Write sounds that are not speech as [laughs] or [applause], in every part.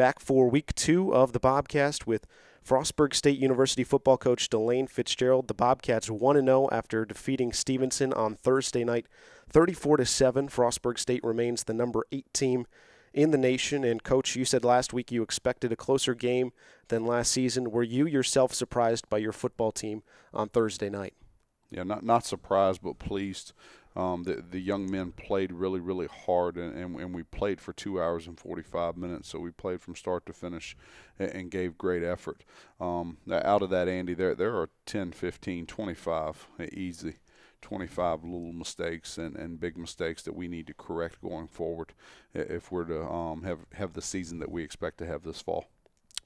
back for week two of the Bobcast with Frostburg State University football coach DeLane Fitzgerald. The Bobcats 1 0 after defeating Stevenson on Thursday night, 34 to 7. Frostburg State remains the number eight team in the nation. And, coach, you said last week you expected a closer game than last season. Were you yourself surprised by your football team on Thursday night? Yeah, not not surprised, but pleased. Um, the the young men played really really hard, and, and, and we played for two hours and 45 minutes. So we played from start to finish, and, and gave great effort. Um, out of that, Andy, there there are 10, 15, 25 easy. 25 little mistakes and, and big mistakes that we need to correct going forward if we're to um, have have the season that we expect to have this fall.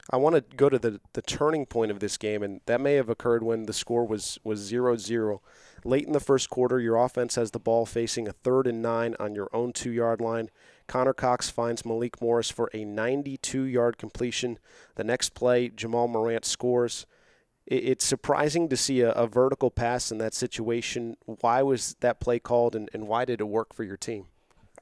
I want to go to the, the turning point of this game, and that may have occurred when the score was, was 0 0. Late in the first quarter, your offense has the ball facing a third and nine on your own two yard line. Connor Cox finds Malik Morris for a 92 yard completion. The next play, Jamal Morant scores. It's surprising to see a, a, vertical pass in that situation. Why was that play called, and, and why did it work for your team?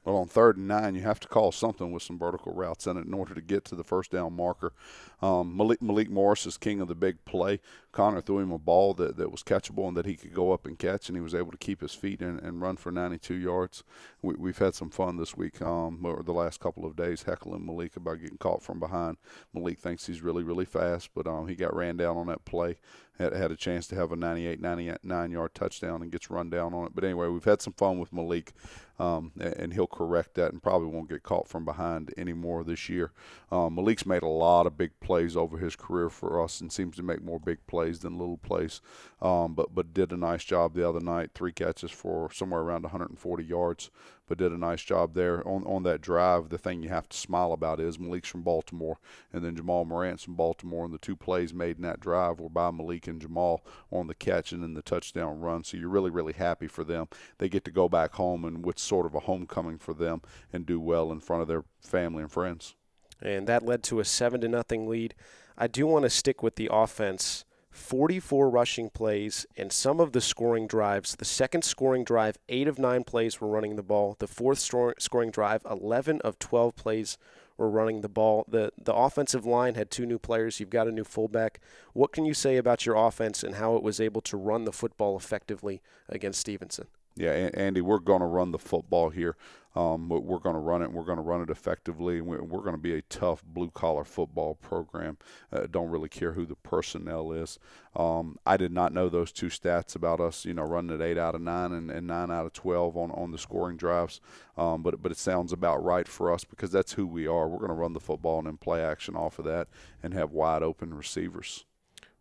Well, on third and nine, you have to call something with some vertical routes in it in order to get to the first down marker. Um, Malik, Malik Morris is king of the big play. Connor threw him a ball that, that was catchable and that he could go up and catch, and he was able to keep his feet and, and run for 92 yards. We, have had some fun this week, um, or the last couple of days, heckling Malik about getting caught from behind. Malik thinks he's really, really fast, but um, he got ran down on that play had, had a chance to have a 98, 99 yard touchdown and gets run down on it. But anyway, we've had some fun with Malik, um, and he'll correct that and probably won't get caught from behind anymore this year. Um, Malik's made a lot of big plays over his career for us and seems to make more big plays than little plays. Um, but but did a nice job the other night, three catches for somewhere around 140 yards but did a nice job there on on that drive. The thing you have to smile about is Malik's from Baltimore, and then Jamal Morant's from Baltimore, and the two plays made in that drive were by Malik and Jamal on the catch and then the touchdown run. So you're really really happy for them. They get to go back home and with sort of a homecoming for them and do well in front of their family and friends. And that led to a seven to nothing lead. I do want to stick with the offense 44 rushing plays, and some of the scoring drives. The second scoring drive, 8 of 9 plays were running the ball. The fourth scoring drive, 11 of 12 plays were running the ball. The, the offensive line had two new players. You've got a new fullback. What can you say about your offense and how it was able to run the football effectively against Stevenson? Yeah, Andy, we're going to run the football here. Um, we're going to run it. and We're going to run it effectively. We're, we're going to be a tough blue collar football program. Uh, don't really care who the personnel is. Um, I did not know those two stats about us. You know, running at eight out of nine and, and nine out of twelve on, on the scoring drives. Um, but but it sounds about right for us because that's who we are. We're going to run the football and then play action off of that and have wide open receivers.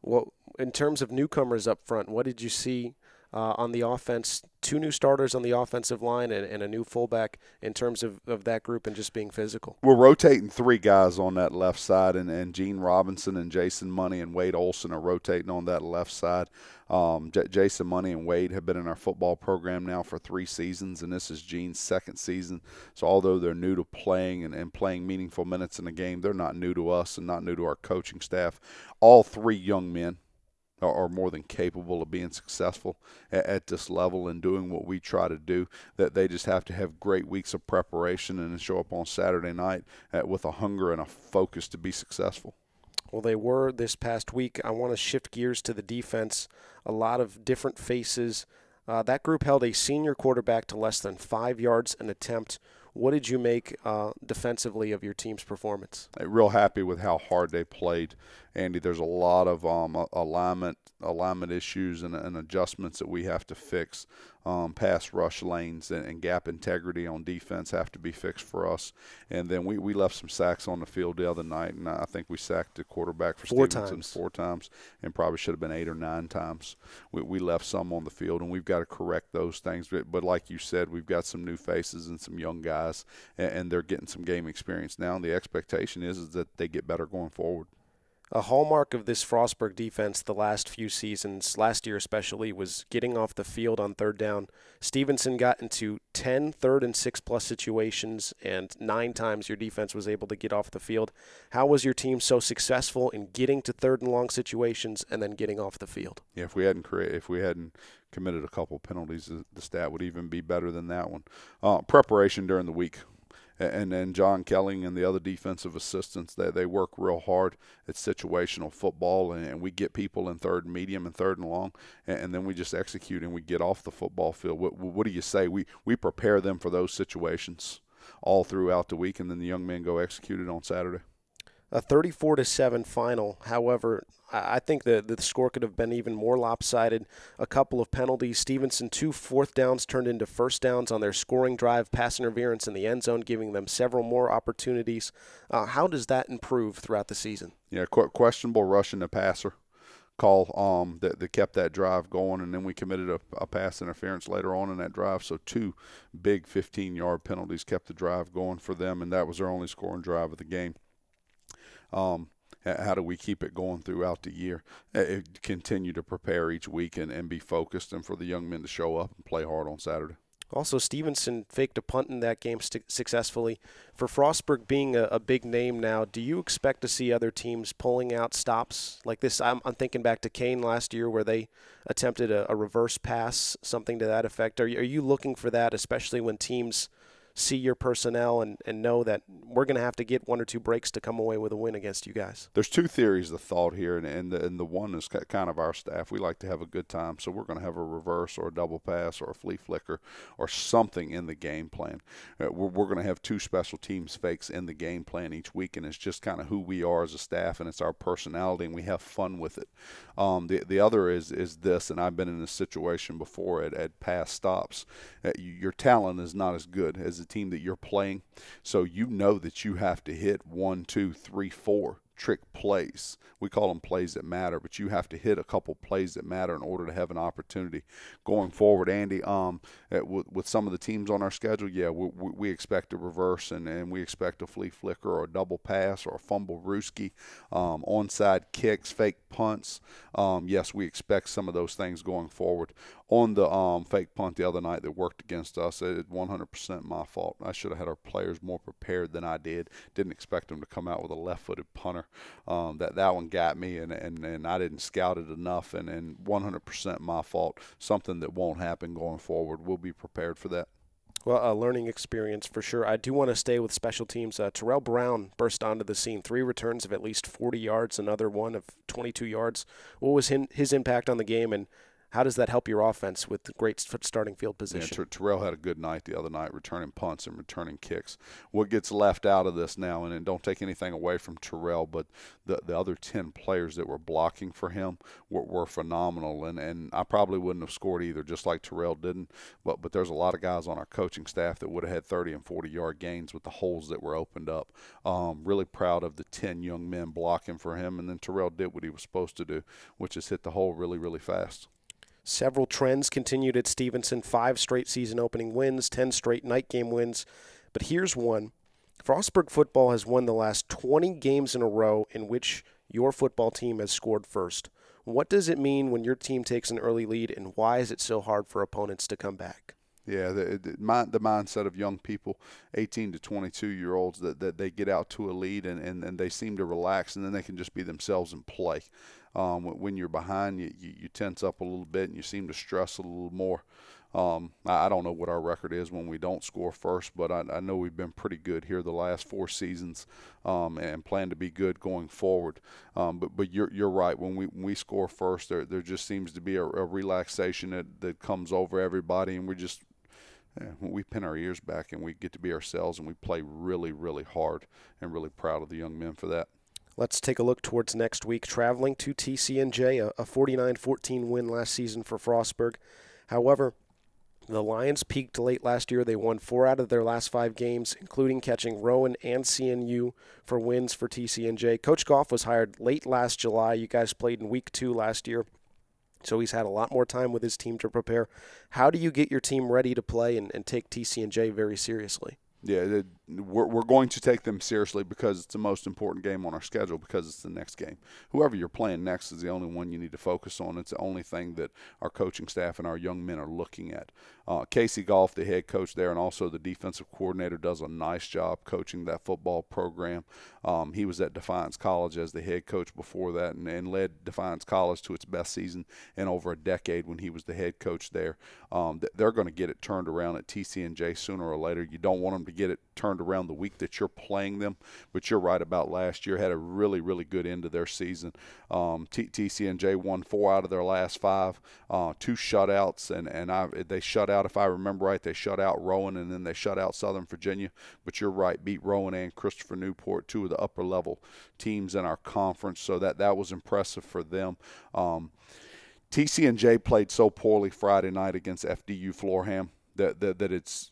Well, in terms of newcomers up front, what did you see uh, on the offense, two new starters on the offensive line and, and, a new fullback in terms of, of that group and just being physical. We're rotating three guys on that left side, and, and Gene Robinson and Jason Money and Wade Olson are rotating on that left side. Um, J- Jason Money and Wade have been in our football program now for three seasons, and this is Gene's second season. So although they're new to playing and, and playing meaningful minutes in the game, they're not new to us and not new to our coaching staff. All three young men are more than capable of being successful at, at, this level and doing what we try to do. That they just have to have great weeks of preparation and show up on Saturday night at, with a hunger and a focus to be successful. Well, they were this past week. I want to shift gears to the defense. A lot of different faces. Uh, that group held a senior quarterback to less than five yards an attempt what did you make uh, defensively of your team's performance? I'm real happy with how hard they played, Andy. There's a lot of um, alignment alignment issues and, and, adjustments that we have to fix. Um, pass rush lanes and, and, gap integrity on defense have to be fixed for us. And then we, we left some sacks on the field the other night, and I think we sacked the quarterback for four Stevenson times. four times, and probably should have been eight or nine times. We, we left some on the field, and we've got to correct those things. But, but like you said, we've got some new faces and some young guys, and, and they're getting some game experience now. And the expectation is, is that they get better going forward a hallmark of this Frostburg defense the last few seasons, last year especially, was getting off the field on third down. Stevenson got into 10 third and six plus situations, and nine times your defense was able to get off the field. How was your team so successful in getting to third and long situations and then getting off the field? Yeah, if we hadn't create, if we hadn't committed a couple penalties, the stat would even be better than that one. Uh, preparation during the week and then John Kelly and the other defensive assistants they they work real hard. It's situational football, and, and we get people in third and medium and third and long, and, and, then we just execute and we get off the football field. What, what do you say? We we prepare them for those situations all throughout the week, and then the young men go execute it on Saturday a 34 to 7 final. However, I think the the score could have been even more lopsided. A couple of penalties. Stevenson two fourth downs turned into first downs on their scoring drive, pass interference in the end zone, giving them several more opportunities. Uh, how does that improve throughout the season? Yeah, qu- questionable rushing the passer call um, that, that kept that drive going, and then we committed a, a, pass interference later on in that drive. So two big 15-yard penalties kept the drive going for them, and that was their only scoring drive of the game. Um, how do we keep it going throughout the year? Continue to prepare each week and, and be focused, and for the young men to show up and play hard on Saturday. Also, Stevenson faked a punt in that game st- successfully. For Frostburg being a, a, big name now, do you expect to see other teams pulling out stops like this? I'm, I'm thinking back to Kane last year where they attempted a, a reverse pass, something to that effect. Are you, are you looking for that, especially when teams – see your personnel and, and know that we're going to have to get one or two breaks to come away with a win against you guys. There's two theories of thought here, and, and, the, and the one is kind of our staff. We like to have a good time, so we're going to have a reverse or a double pass or a flea flicker or something in the game plan. Uh, we're, we're going to have two special teams fakes in the game plan each week, and it's just kind of who we are as a staff, and it's our personality, and we have fun with it. Um, the, the other is, is this, and I've been in this situation before at, at past stops. Uh, your talent is not as good as the team that you're playing. So you know that you have to hit one, two, three, four trick plays. We call them plays that matter, but you have to hit a couple plays that matter in order to have an opportunity going forward. Andy, um, at, with, with, some of the teams on our schedule, yeah, we, we expect a reverse and, and we expect a flea flicker or a double pass or a fumble rooski, um, onside kicks, fake punts. Um, yes, we expect some of those things going forward. On the um, fake punt the other night that worked against us, it's 100% my fault. I should have had our players more prepared than I did. Didn't expect them to come out with a left-footed punter. Um, that that one got me, and, and, and I didn't scout it enough, and, and 100% my fault. Something that won't happen going forward. We'll be prepared for that. Well, a learning experience for sure. I do want to stay with special teams. Uh, Terrell Brown burst onto the scene. Three returns of at least 40 yards, another one of 22 yards. What was his impact on the game, and how does that help your offense with the great starting field position? Yeah, Terrell had a good night the other night, returning punts and returning kicks. What gets left out of this now, and, and don't take anything away from Terrell, but the the other ten players that were blocking for him were, were phenomenal, and and I probably wouldn't have scored either, just like Terrell didn't. But but there's a lot of guys on our coaching staff that would have had 30 and 40 yard gains with the holes that were opened up. Um, really proud of the 10 young men blocking for him, and then Terrell did what he was supposed to do, which is hit the hole really really fast. Several trends continued at Stevenson five straight season opening wins, 10 straight night game wins. But here's one Frostburg football has won the last 20 games in a row in which your football team has scored first. What does it mean when your team takes an early lead, and why is it so hard for opponents to come back? Yeah, the, the, the mindset of young people, 18 to 22 year olds, that, that they get out to a lead and, and, and they seem to relax and then they can just be themselves and play. Um, when you're behind, you, you, you, tense up a little bit and you seem to stress a little more. Um, I, I, don't know what our record is when we don't score first, but I, I know we've been pretty good here the last four seasons um, and plan to be good going forward. Um, but but you're, you're right. When we, when we score first, there, there just seems to be a, a relaxation that, that comes over everybody, and we just yeah, we pin our ears back and we get to be ourselves and we play really, really hard and really proud of the young men for that. Let's take a look towards next week. Traveling to TCNJ, a 49 14 win last season for Frostburg. However, the Lions peaked late last year. They won four out of their last five games, including catching Rowan and CNU for wins for TCNJ. Coach Goff was hired late last July. You guys played in week two last year, so he's had a lot more time with his team to prepare. How do you get your team ready to play and, and take TCNJ very seriously? Yeah, we're, we're going to take them seriously because it's the most important game on our schedule because it's the next game. Whoever you're playing next is the only one you need to focus on. It's the only thing that our coaching staff and our young men are looking at. Uh, Casey Goff, the head coach there, and also the defensive coordinator, does a nice job coaching that football program. Um, he was at Defiance College as the head coach before that and, and, led Defiance College to its best season in over a decade when he was the head coach there. Um, they're going to get it turned around at TCNJ sooner or later. You don't want them to get it turned around the week that you're playing them. But you're right about last year had a really really good end of their season. Um, TCNJ won four out of their last five, uh, two shutouts, and and I, they shut out if I remember right, they shut out Rowan and then they shut out Southern Virginia. But you're right, beat Rowan and Christopher Newport, two of the upper level teams in our conference. So that that was impressive for them. Um, TCNJ played so poorly Friday night against FDU Florham that, that, that it's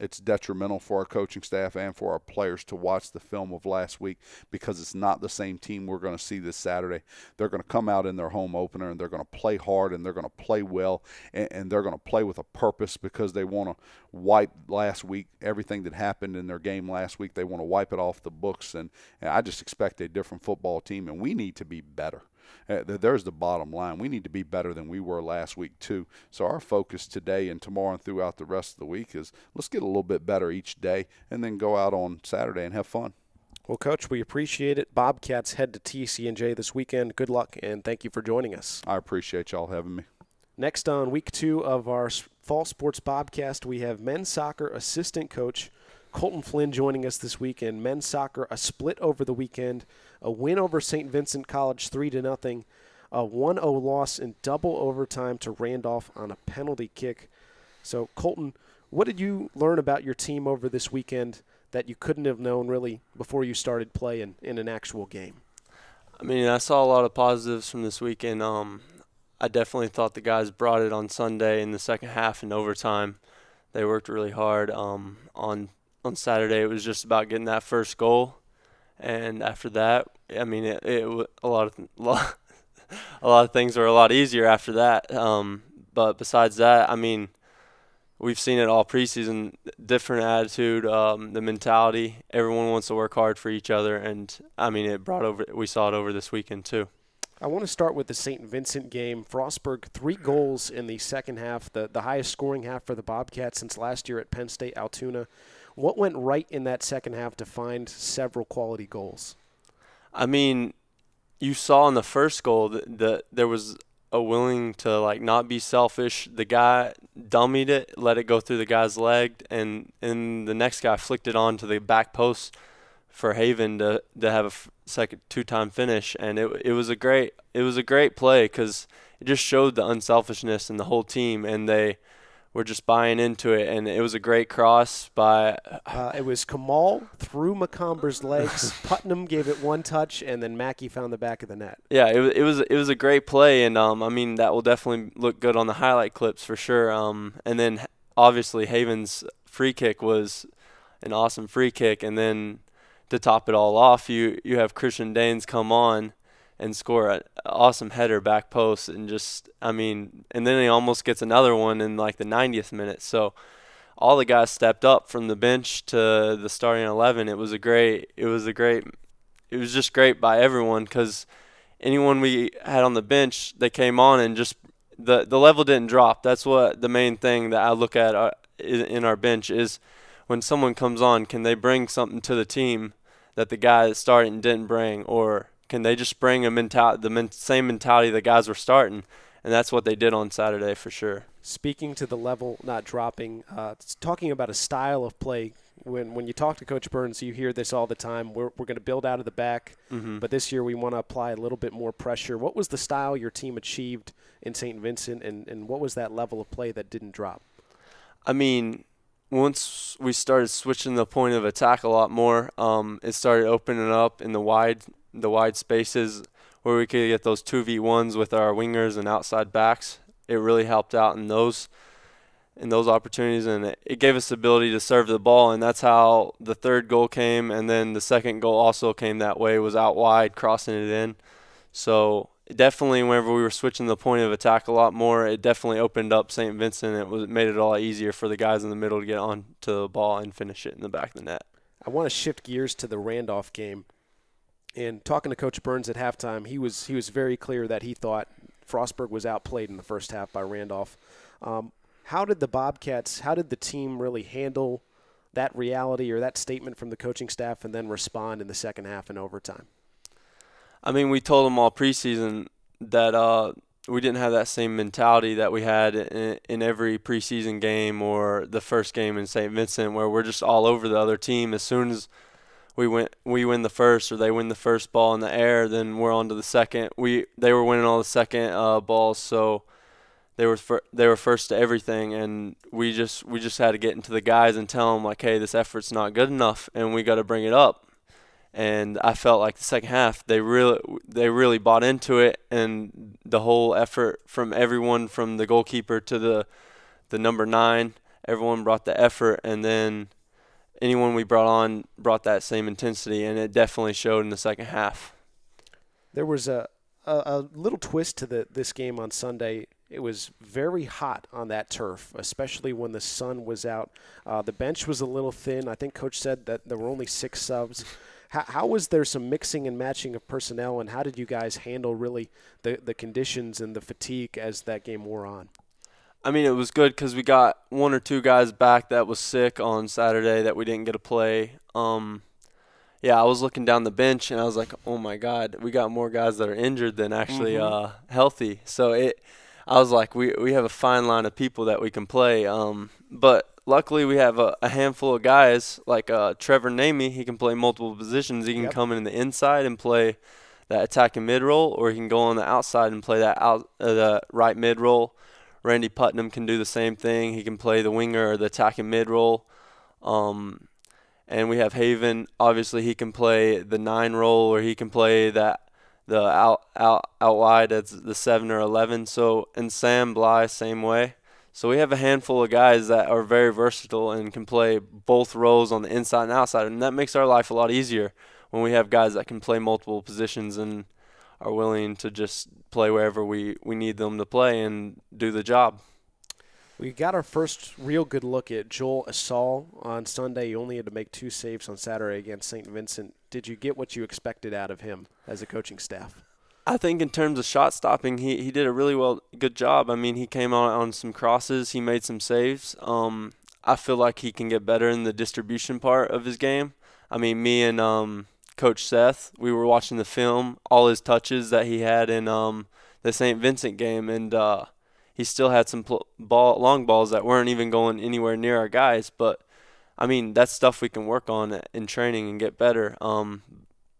it's detrimental for our coaching staff and for our players to watch the film of last week because it's not the same team we're going to see this Saturday. They're going to come out in their home opener and they're going to play hard and they're going to play well and, and they're going to play with a purpose because they want to wipe last week everything that happened in their game last week. They want to wipe it off the books and, and I just expect a different football team and we need to be better. Uh, there's the bottom line. We need to be better than we were last week too. So our focus today and tomorrow and throughout the rest of the week is let's get a little bit better each day, and then go out on Saturday and have fun. Well, Coach, we appreciate it. Bobcats head to TCNJ this weekend. Good luck, and thank you for joining us. I appreciate y'all having me. Next on week two of our Fall Sports Bobcast, we have men's soccer assistant coach Colton Flynn joining us this weekend. men's soccer. A split over the weekend, a win over St. Vincent College, three to nothing, a 1-0 loss in double overtime to Randolph on a penalty kick. So, Colton, what did you learn about your team over this weekend that you couldn't have known really before you started playing in an actual game? I mean, I saw a lot of positives from this weekend. Um, I definitely thought the guys brought it on Sunday in the second half and overtime. They worked really hard. Um, on on Saturday, it was just about getting that first goal, and after that, I mean, it, it a lot of [laughs] a lot of things were a lot easier after that. Um, but besides that, I mean, we've seen it all preseason. Different attitude, um, the mentality. Everyone wants to work hard for each other, and I mean, it brought over. We saw it over this weekend too. I want to start with the St. Vincent game. Frostburg, three goals in the second half, the, the highest scoring half for the Bobcats since last year at Penn State Altoona. What went right in that second half to find several quality goals? I mean, you saw in the first goal that, that there was a willing to like not be selfish. The guy dummied it, let it go through the guy's leg, and and the next guy flicked it onto the back post for Haven to to have a second two time finish, and it it was a great it was a great play because it just showed the unselfishness in the whole team, and they were just buying into it, and it was a great cross by. Uh, it was Kamal through McComber's legs. [laughs] Putnam gave it one touch, and then Mackey found the back of the net. Yeah, it was it was it was a great play, and um, I mean that will definitely look good on the highlight clips for sure. Um, and then obviously Haven's free kick was an awesome free kick, and then to top it all off, you you have Christian Danes come on and score an awesome header back post and just I mean and then he almost gets another one in like the 90th minute. So all the guys stepped up from the bench to the starting 11. It was a great it was a great it was just great by everyone cuz anyone we had on the bench they came on and just the the level didn't drop. That's what the main thing that I look at uh, in our bench is when someone comes on, can they bring something to the team that the guy that starting didn't bring or can they just bring a mental the men- same mentality the guys were starting, and that's what they did on Saturday for sure. Speaking to the level not dropping, uh, talking about a style of play. When when you talk to Coach Burns, you hear this all the time. We're we're going to build out of the back, mm-hmm. but this year we want to apply a little bit more pressure. What was the style your team achieved in St. Vincent, and and what was that level of play that didn't drop? I mean, once we started switching the point of attack a lot more, um, it started opening up in the wide the wide spaces where we could get those 2v1s with our wingers and outside backs. It really helped out in those in those opportunities and it, gave us the ability to serve the ball and that's how the third goal came and then the second goal also came that way was out wide crossing it in. So definitely whenever we were switching the point of attack a lot more, it definitely opened up St. Vincent. It was made it a lot easier for the guys in the middle to get on to the ball and finish it in the back of the net. I want to shift gears to the Randolph game. And talking to Coach Burns at halftime, he was he was very clear that he thought Frostburg was outplayed in the first half by Randolph. Um, how did the Bobcats? How did the team really handle that reality or that statement from the coaching staff, and then respond in the second half and overtime? I mean, we told them all preseason that uh, we didn't have that same mentality that we had in, in every preseason game or the first game in St. Vincent, where we're just all over the other team. As soon as we win, we win the first, or they win the first ball in the air, then we're on to the second. We they were winning all the second uh, balls, so they were fir- they were first to everything, and we just we just had to get into the guys and tell them like, hey, this effort's not good enough, and we got to bring it up and I felt like the second half they really they really bought into it and the whole effort from everyone from the goalkeeper to the the number 9 everyone brought the effort and then anyone we brought on brought that same intensity and it definitely showed in the second half there was a a, a little twist to the this game on Sunday it was very hot on that turf, especially when the sun was out. Uh, the bench was a little thin. I think Coach said that there were only six subs. How, how was there some mixing and matching of personnel, and how did you guys handle really the, the conditions and the fatigue as that game wore on? I mean, it was good because we got one or two guys back that was sick on Saturday that we didn't get to play. Um, yeah, I was looking down the bench and I was like, oh my God, we got more guys that are injured than actually mm-hmm. uh, healthy. So it, I was like, we we have a fine line of people that we can play. Um, but luckily we have a, a handful of guys like uh, Trevor Namey. He can play multiple positions. He can yep. come in the inside and play that attacking mid role, or he can go on the outside and play that out uh, the right mid role. Randy Putnam can do the same thing. He can play the winger or the attacking mid role. Um, and we have Haven. Obviously, he can play the nine role, or he can play that the out out out wide as the seven or eleven. So and Sam Bly same way. So we have a handful of guys that are very versatile and can play both roles on the inside and outside, and that makes our life a lot easier when we have guys that can play multiple positions and are willing to just play wherever we, we need them to play and do the job. We got our first real good look at Joel Asal on Sunday. He only had to make two saves on Saturday against St. Vincent. Did you get what you expected out of him as a coaching staff? I think in terms of shot stopping, he, he did a really well good job. I mean, he came on on some crosses, he made some saves. Um, I feel like he can get better in the distribution part of his game. I mean, me and um, Coach Seth, we were watching the film, all his touches that he had in um, the St. Vincent game, and uh, he still had some pl- ball long balls that weren't even going anywhere near our guys. But I mean, that's stuff we can work on in training and get better. Um,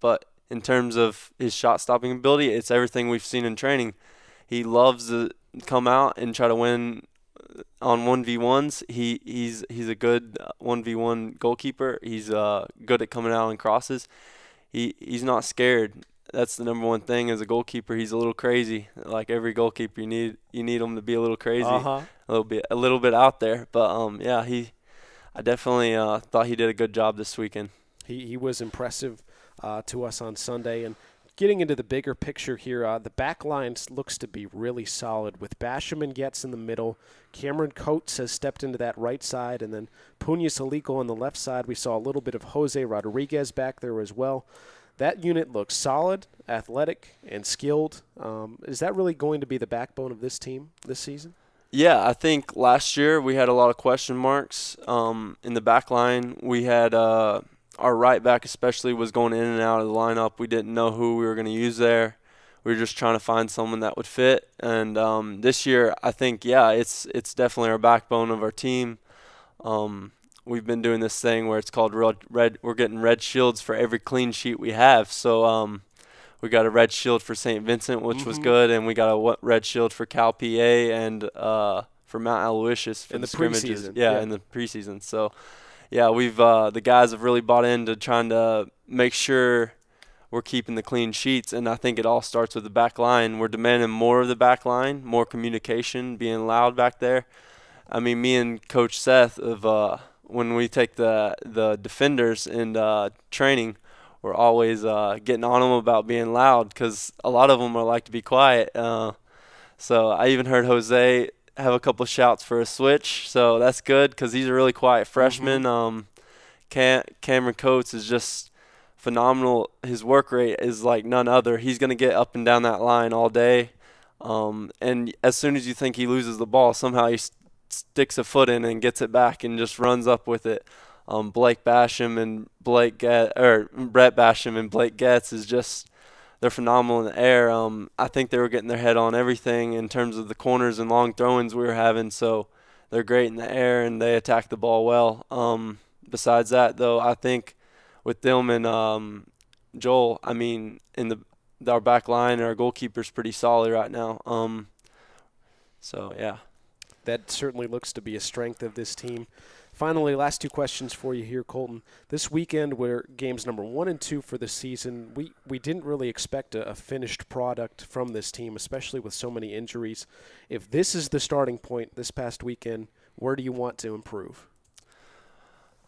but in terms of his shot stopping ability. It's everything we've seen in training. He loves to come out and try to win on one v ones. He he's he's a good one v one goalkeeper. He's uh good at coming out on crosses. He he's not scared. That's the number one thing as a goalkeeper. He's a little crazy. Like every goalkeeper, you need you need him to be a little crazy, uh-huh. a little bit a little bit out there. But um yeah, he I definitely uh, thought he did a good job this weekend. He he was impressive uh, to us on Sunday. And getting into the bigger picture here, uh, the back line looks to be really solid with Basham and Getz in the middle. Cameron Coates has stepped into that right side, and then Punya Salico on the left side. We saw a little bit of Jose Rodriguez back there as well. That unit looks solid, athletic, and skilled. Um, is that really going to be the backbone of this team this season? Yeah, I think last year we had a lot of question marks um, in the back line. We had uh, our right back especially was going in and out of the lineup. We didn't know who we were going to use there. We were just trying to find someone that would fit. And um, this year, I think, yeah, it's it's definitely our backbone of our team. Um, we've been doing this thing where it's called red, red. We're getting red shields for every clean sheet we have. So um, we got a red shield for St. Vincent, which mm-hmm. was good, and we got a red shield for Cal PA and uh, for Mount Aloysius for in the, the scrimmages. Yeah, yeah, in the preseason. So yeah, we've uh, the guys have really bought into trying to make sure we're keeping the clean sheets, and I think it all starts with the back line. We're demanding more of the back line, more communication, being loud back there. I mean, me and Coach Seth of uh, when we take the the defenders in uh, training, we're always uh, getting on them about being loud because a lot of them are like to be quiet. Uh, so I even heard Jose have a couple shouts for a switch, so that's good because he's a really quiet freshman. Mm-hmm. Um, Cam- Cameron Coates is just phenomenal. His work rate is like none other. He's gonna get up and down that line all day, um, and as soon as you think he loses the ball, somehow he st- sticks a foot in and gets it back and just runs up with it. Um, Blake Basham and Blake Get- or Brett Basham and Blake Getz is just they're phenomenal in the air. Um, I think they were getting their head on everything in terms of the corners and long throw-ins we were having. So they're great in the air and they attack the ball well. Um, besides that, though, I think with them and um, Joel, I mean, in the our back line, our goalkeeper's pretty solid right now. Um, so yeah, that certainly looks to be a strength of this team. Finally, last two questions for you here, Colton. This weekend, where games number one and two for the season, we, we didn't really expect a, a, finished product from this team, especially with so many injuries. If this is the starting point this past weekend, where do you want to improve?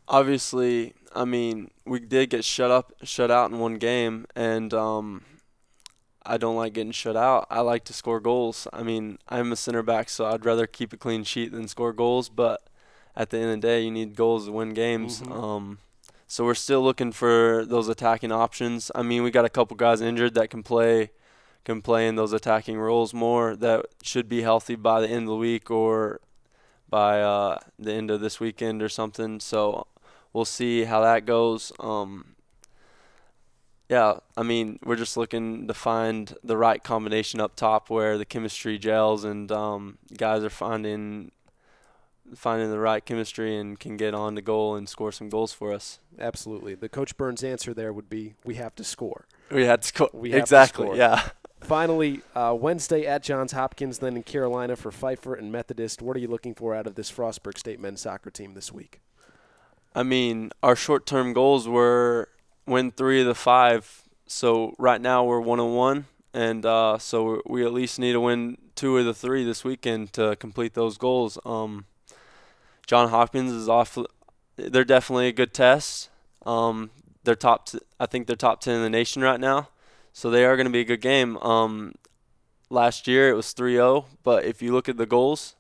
Obviously, I mean, we did get shut up, shut out in one game, and um, I don't like getting shut out. I like to score goals. I mean, I'm a center back, so I'd rather keep a clean sheet than score goals, but at the end of the day, you need goals to win games. Mm-hmm. Um, so we're still looking for those attacking options. I mean, we got a couple guys injured that can play can play in those attacking roles more that should be healthy by the end of the week or by uh, the end of this weekend or something. So we'll see how that goes. Um, yeah, I mean, we're just looking to find the right combination up top where the chemistry gels and um, guys are finding finding the right chemistry and can get on the goal and score some goals for us. Absolutely. The Coach Burns answer there would be we have to score. We had to score. We exactly. Score. Yeah. Finally, uh, Wednesday at Johns Hopkins, then in Carolina for Pfeiffer and Methodist. What are you looking for out of this Frostburg State men's soccer team this week? I mean, our short term goals were win three of the five. So right now we're one on one, and uh, so we at least need to win two of the three this weekend to complete those goals. Um, John Hopkins is off. They're definitely a good test. Um, they're top. T- I think they're top ten in the nation right now, so they are going to be a good game. Um, last year it was 3-0, but if you look at the goals,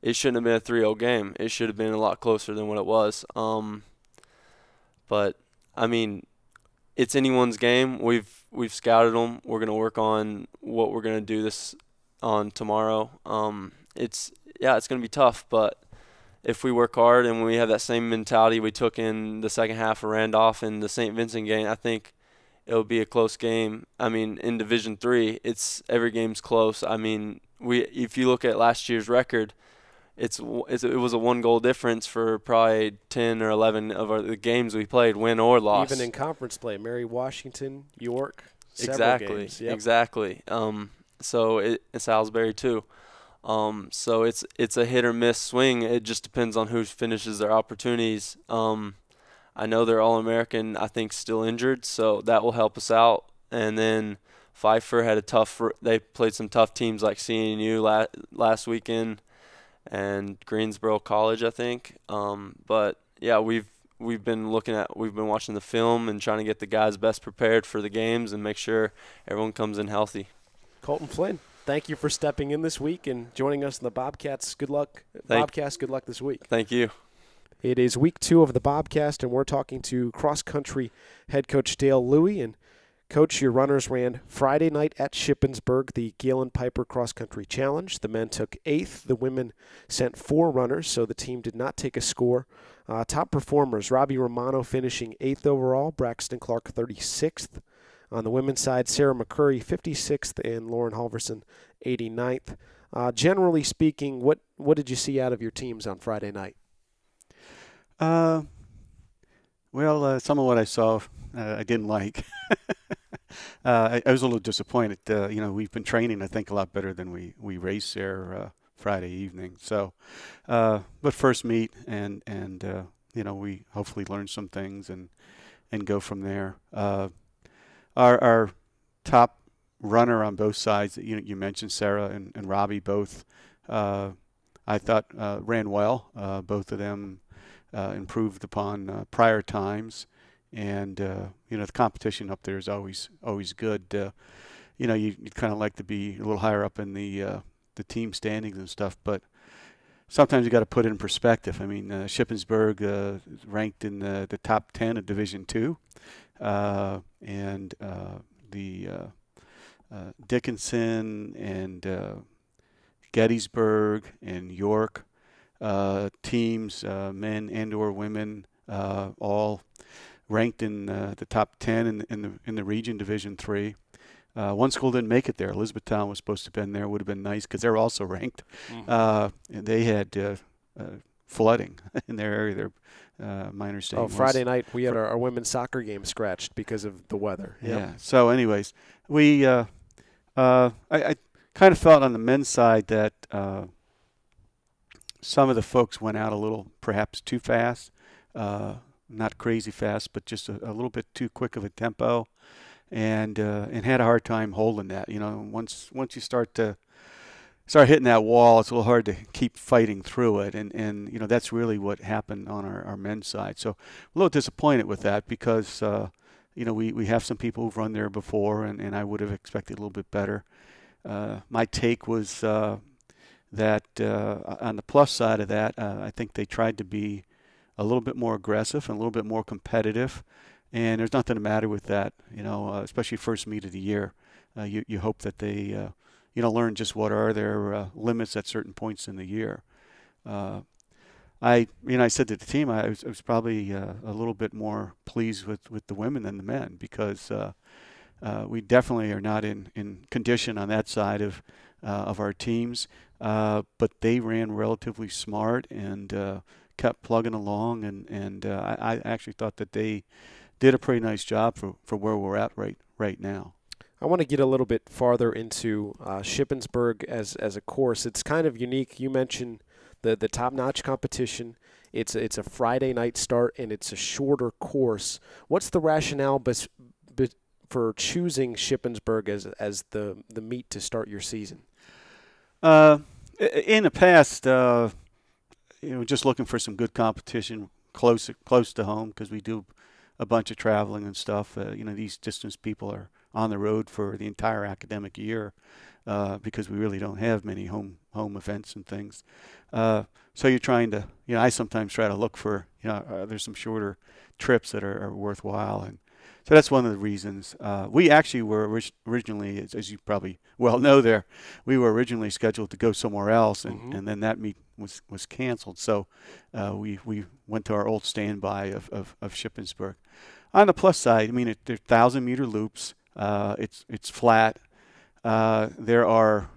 it shouldn't have been a 3-0 game. It should have been a lot closer than what it was. Um, but I mean, it's anyone's game. We've we've scouted them. We're gonna work on what we're gonna do this on tomorrow. Um, it's yeah, it's gonna be tough, but if we work hard and we have that same mentality we took in the second half of Randolph and the St. Vincent game, I think it'll be a close game. I mean, in Division Three, it's every game's close. I mean, we if you look at last year's record, it's, it's it was a one goal difference for probably ten or eleven of our, the games we played, win or loss. Even in conference play, Mary Washington, York, exactly, yep. exactly. Um, so it, Salisbury too. Um, so it's it's a hit or miss swing. It just depends on who finishes their opportunities. Um, I know they're all American. I think still injured, so that will help us out. And then Pfeiffer had a tough. They played some tough teams like CNU last last weekend, and Greensboro College, I think. Um, but yeah, we've we've been looking at we've been watching the film and trying to get the guys best prepared for the games and make sure everyone comes in healthy. Colton Flynn thank you for stepping in this week and joining us in the Bobcats. Good luck, thank, Bobcast. Good luck this week. Thank you. It is week two of the Bobcast, and we're talking to cross country head coach Dale Luy. And coach, your runners ran Friday night at Shippensburg, the Galen Piper Cross Country Challenge. The men took eighth. The women sent four runners, so the team did not take a score. Uh, top performers: Robbie Romano finishing eighth overall, Braxton Clark 36th. On the women's side, Sarah McCurry, 56th, and Lauren Halverson, 89th. Uh, generally speaking, what, what did you see out of your teams on Friday night? Uh, well, uh, some of what I saw uh, I didn't like. [laughs] Uh, I, I, was a little disappointed. Uh, you know, we've been training, I think, a lot better than we, we raced there Friday evening. So, but first meet, and, and you know, we hopefully learn some things and, and go from there our, our top runner on both sides. that You you mentioned Sarah and, and Robbie both. Uh, I thought uh, ran well. Uh, both of them uh, improved upon uh, prior times, and uh, you know the competition up there is always always good. you know you kind of like to be a little higher up in the the team standings and stuff, but sometimes you got to put it in perspective. I mean, uh, Shippensburg ranked in the, the top 10 of Division Two, and uh, the uh, Dickinson and Gettysburg and York teams, men and or women, all ranked in uh, the top 10 in, in the in the region Division Three. Uh, one school didn't make it there. Elizabethtown was supposed to have been there. Would have been nice because they're also ranked. Mm-hmm. Uh, and they had uh, uh, flooding [laughs] in their area. Their uh, my understanding. Oh, was. Friday night we had our, our women's soccer game scratched because of the weather. Yep. Yeah. So, anyways, we uh, uh, I, I kind of felt on the men's side that uh, some of the folks went out a little, perhaps too fast. Uh, not crazy fast, but just a, a, little bit too quick of a tempo, and uh, and had a hard time holding that. You know, once once you start to start hitting that wall, it's a little hard to keep fighting through it. And, and you know, that's really what happened on our, our men's side. So a little disappointed with that because, uh, you know, we, we have some people who've run there before, and, and I would have expected a little bit better. Uh, my take was uh, that uh, on the plus side of that, uh, I think they tried to be a little bit more aggressive and a little bit more competitive. And there's nothing to matter with that, you know, uh, especially first meet of the year. you, you hope that they you know, learn just what are their uh, limits at certain points in the year. Uh, I, you know, I said to the team, I was, I was probably uh, a little bit more pleased with, with the women than the men because uh, uh, we definitely are not in, in condition on that side of uh, of our teams. but they ran relatively smart and kept plugging along, and and I, I actually thought that they did a pretty nice job for, for where we're at right right now. I want to get a little bit farther into uh, Shippensburg as as a course. It's kind of unique. You mentioned the the top notch competition. It's a, it's a Friday night start and it's a shorter course. What's the rationale bes, be, for choosing Shippensburg as as the the meet to start your season? Uh, in the past, uh, you know, just looking for some good competition close close to home because we do a bunch of traveling and stuff. Uh, you know, these distance people are on the road for the entire academic year uh, because we really don't have many home home events and things. Uh, so you're trying to, you know, I sometimes try to look for, you know, uh, there's some shorter trips that are, are, worthwhile, and so that's one of the reasons. Uh, we actually were orig- originally, as, as, you probably well know, there, we were originally scheduled to go somewhere else, and, mm-hmm. and then that meet was was canceled. So uh, we we went to our old standby of of, of Shippensburg. On the plus side, I mean, it, they're thousand meter loops. Uh, it's it's flat. Uh, there are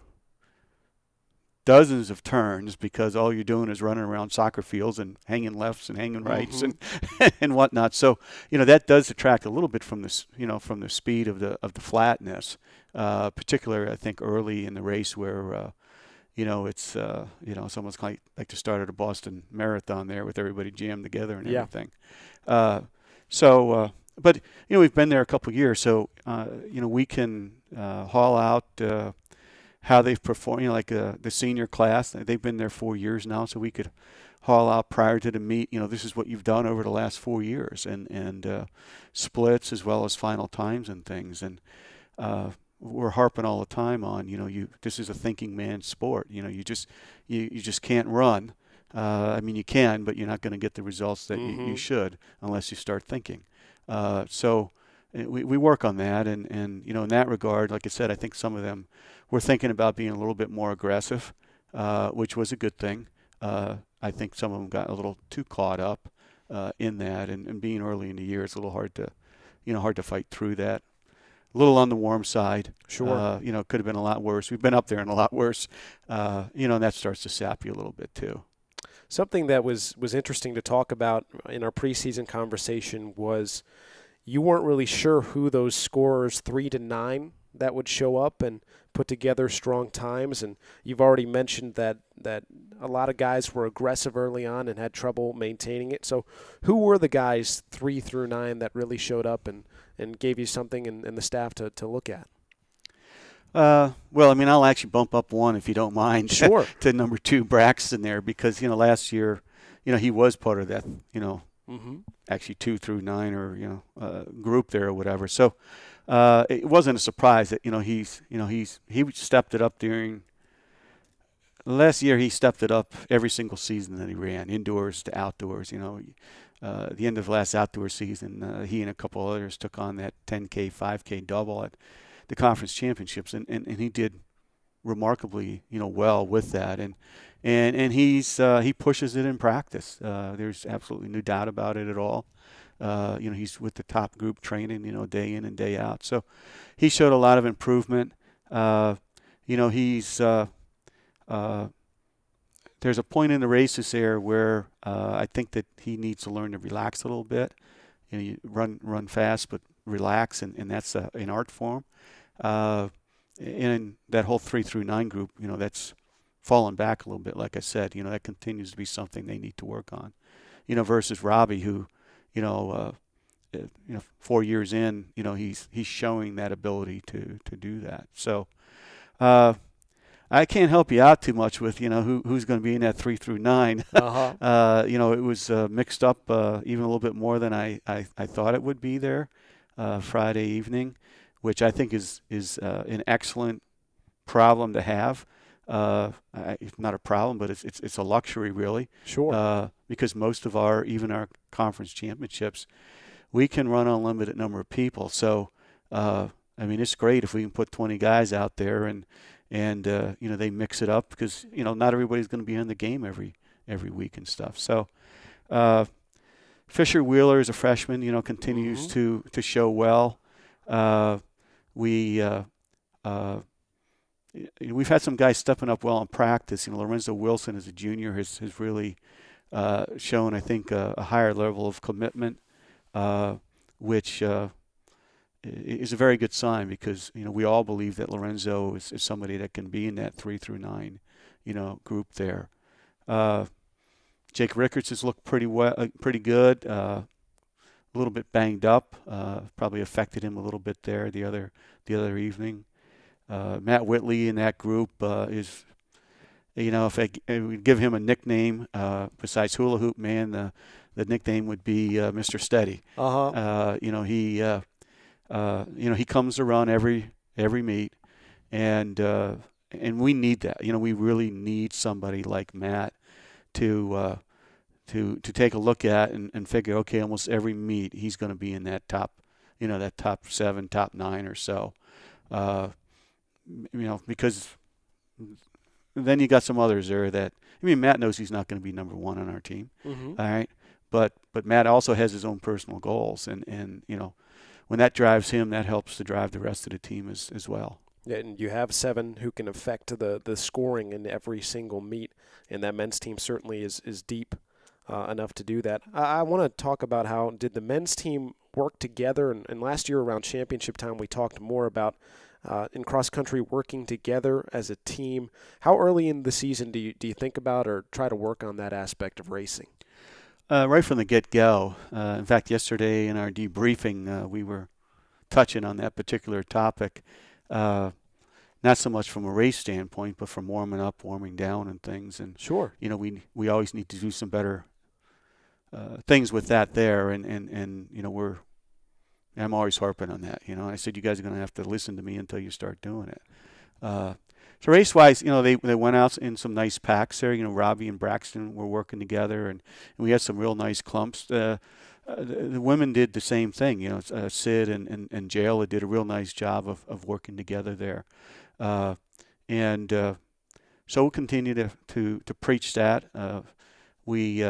dozens of turns because all you're doing is running around soccer fields and hanging lefts and hanging rights mm-hmm. and [laughs] and whatnot. So you know that does detract a little bit from this you know from the speed of the of the flatness, uh, particularly I think early in the race where. Uh, you know, it's uh, you know, it's almost like like to start at a Boston Marathon there with everybody jammed together and yeah. everything. Uh, so uh, but you know we've been there a couple years, so uh, you know we can uh, haul out uh, how they've performed. You know, like uh, the senior class, they've been there four years now, so we could haul out prior to the meet. You know, this is what you've done over the last four years, and and uh, splits as well as final times and things, and uh, we're harping all the time on you know you this is a thinking man's sport. You know, you just you you just can't run. I mean, you can, but you're not going to get the results that mm-hmm. you, you mm-hmm. should unless you start thinking. Uh, so eh, we, we work on that, and, and you know in that regard, like I said, I think some of them were thinking about being a little bit more aggressive, uh, which was a good thing. Uh, I think some of them got a little too caught up uh, in that, and, and being early in the year, it's a little hard to, you know, hard to fight through that. A little on the warm side. Sure. Uh, you know, could have been a lot worse. We've been up there and a lot worse. Uh, you know, and that starts to sap you a little bit too. Something that was was interesting to talk about in our preseason conversation was you weren't really sure who those scorers three to nine that would show up and put together strong times. And you've already mentioned that that a lot of guys were aggressive early on and had trouble maintaining it. So, who were the guys three through nine that really showed up and, and gave you something and, in the staff to, to look at? Uh, well, I mean, I'll actually bump up one if you don't mind. [laughs] Sure. to number two, Braxton there, because you know last year, you know he was part of that, you know, mm-hmm. actually two through nine or you know uh, group there or whatever. So uh, it wasn't a surprise that you know he's you know he's he stepped it up during last year. He stepped it up every single season that he ran, indoors to outdoors. You know. Uh, the end of last outdoor season, uh, he and a couple others took on that 10K, 5K double at the conference championships, and, and, and he did remarkably, you know, well with that, and and and he's uh, he pushes it in practice. Uh, there's absolutely no doubt about it at all. Uh, you know, he's with the top group training, you know, day in and day out. So he showed a lot of improvement. Uh, you know, he's uh, uh, there's a point in the races there where I think that he needs to learn to relax a little bit. You know, you run run fast, but relax, and, and that's a, an art form. Uh, in that whole three through nine group, you know, that's fallen back a little bit. Like I said, you know, that continues to be something they need to work on. You know, versus Robbie, who, you know, uh, uh you know, four years in, you know, he's he's showing that ability to to do that. So, uh, I can't help you out too much with you know who who's going to be in that three through 9 [laughs] uh-huh. uh, you know, it was uh, mixed up uh, even a little bit more than I, I, I thought it would be there uh, Friday evening, which I think is is uh, an excellent problem to have. Uh, it's not a problem, but it's it's, it's a luxury really. Sure. because most of our even our conference championships, we can run a limited number of people. So I mean, it's great if we can put 20 guys out there and and uh, you know they mix it up because you know not everybody's going to be in the game every every week and stuff. So uh, Fisher Wheeler is a freshman, you know, continues mm-hmm. to to show well. Uh, we uh, uh, we've had some guys stepping up well in practice. You know, Lorenzo Wilson as a junior has has really uh, shown, I think, a higher level of commitment, which is a very good sign because you know we all believe that Lorenzo is, is somebody that can be in that three through nine, you know, group there. Uh, Jake Rickards has looked pretty well, uh, pretty good. Uh, a little bit banged up, uh, probably affected him a little bit there the other the other evening. Uh, Matt Whitley in that group uh, is, you know, if I, I would give him a nickname besides Hula Hoop Man, the the nickname would be Mr. Steady. Uh-huh. you know, he uh, you know, he comes to run every every meet, and uh, and we need that. You know, we really need somebody like Matt to uh, to to take a look at and, and figure, okay, almost every meet he's going to be in that top, you know, that top seven, top nine or so. Uh, you know, because then you got some others there that I mean, Matt knows he's not going to be number one on our team. Mm-hmm. All right, but but Matt also has his own personal goals, and and you know when that drives him, that helps to drive the rest of the team as as well. Yeah, and you have seven who can affect the the scoring in every single meet, and that men's team certainly is is deep uh, enough to do that. I, I want to talk about how did the men's team work together, and, and last year around championship time we talked more about. Uh, in cross country, working together as a team. How early in the season do you do you think about or try to work on that aspect of racing? Uh, right from the get go. Uh, in fact, yesterday in our debriefing, uh, we were touching on that particular topic. Uh, not so much from a race standpoint, but from warming up, warming down, and things. And sure, you know, we we always need to do some better uh, things with that there. And, and and you know, we're I'm always harping on that. You know, I said you guys are going to have to listen to me until you start doing it. Uh, so race wise, you know, they they went out in some nice packs there. You know, Robbie and Braxton were working together, and, and we had some real nice clumps. Uh, uh, the, the, women did the same thing. You know, uh, Sid and, and, and Jayla did a real nice job of, of working together there. Uh, and uh, so we'll continue to, to, to preach that. We,